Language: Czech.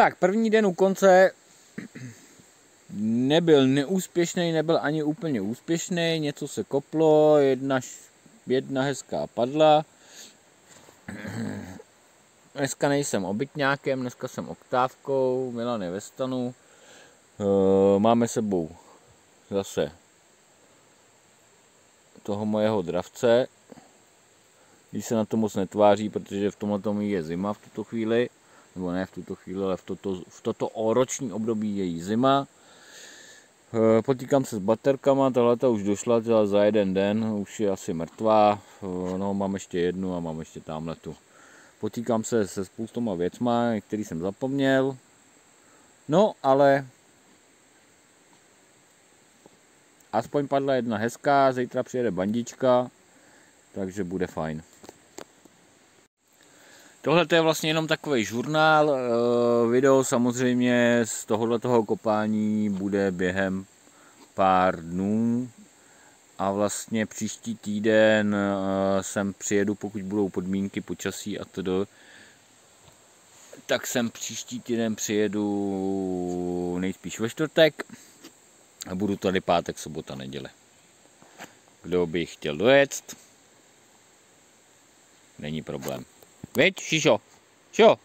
Tak, první den u konce nebyl neúspěšný, nebyl ani úplně úspěšný, něco se koplo, jedna, jedna hezká padla. Dneska nejsem obytňákem, dneska jsem oktávkou, Milan je ve stanu. Eh, máme sebou zase toho mojeho dravce, když se na to moc netváří, protože v tomhle tomu je zima v tuto chvíli, nebo ne v tuto chvíli, ale v toto, v toto roční období je jí zima. Eh, potýkám se s baterkama, tahle už došla za jeden den, už je asi mrtvá, eh, no mám ještě jednu a mám ještě tamhle tu. Potýkám se se spoustoma věcma, který jsem zapomněl, no ale aspoň padla jedna hezká, zítra přijede bandička, takže bude fajn. Tohle je vlastně jenom takový žurnál, eh, video samozřejmě z tohoto kopání bude během pár dnů a vlastně příští týden eh, sem přijedu, pokud budou podmínky počasí a to tak sem příští týden přijedu nejspíš ve čtvrtek a budu tady pátek, sobota, neděle. Kdo by chtěl dojet, není problém. 喂徐晓徐